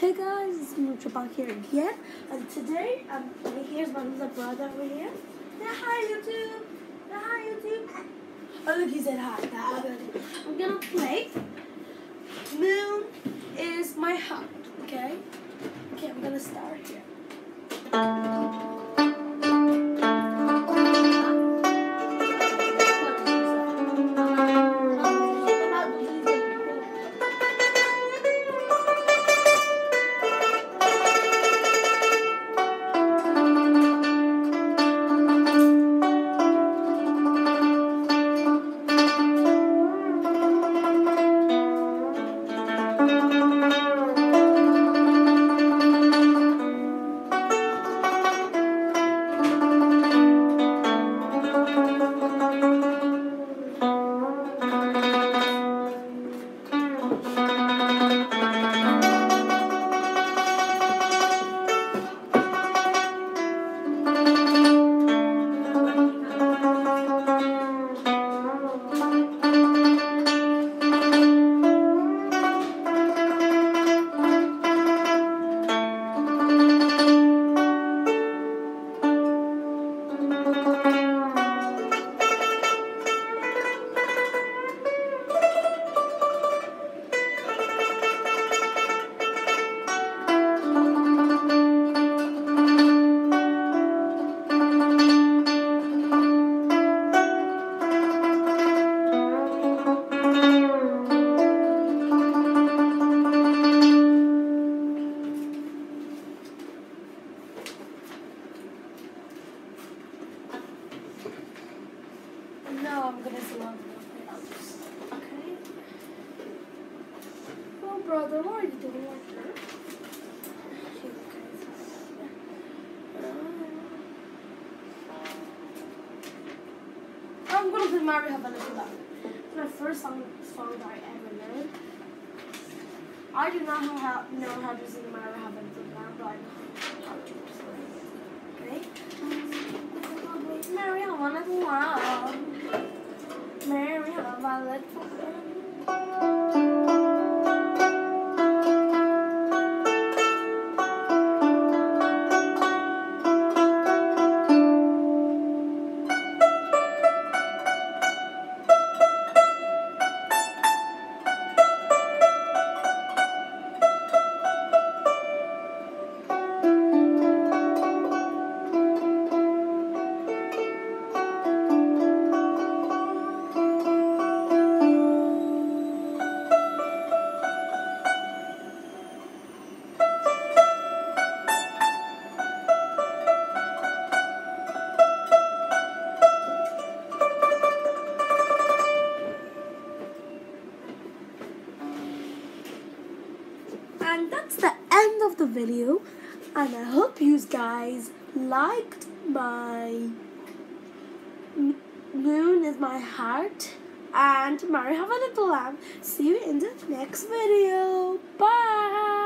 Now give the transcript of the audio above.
Hey guys, it's Mucha back here again, and today um here's my little brother over here. Say hi YouTube. Say hi YouTube. Oh look, he said hi. I'm gonna play. Moon is my heart. Okay. Okay, I'm gonna start here. No, I'm gonna salon Okay. Well, brother, what are you doing right there? I'm gonna play Mary Have a Little Lamb. It's my first song, song that I ever learned. I do not know how, know how to sing Mary Have a Little Lamb, but I know Mary, have And that's the end of the video. And I hope you guys liked my Moon is my heart and Mary have a little lamb. See you in the next video. Bye.